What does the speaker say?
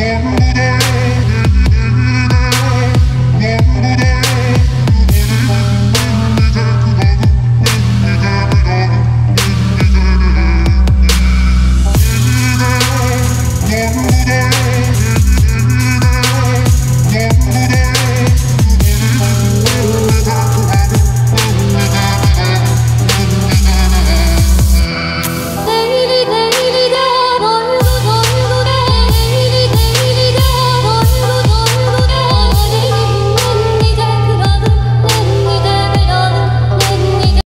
never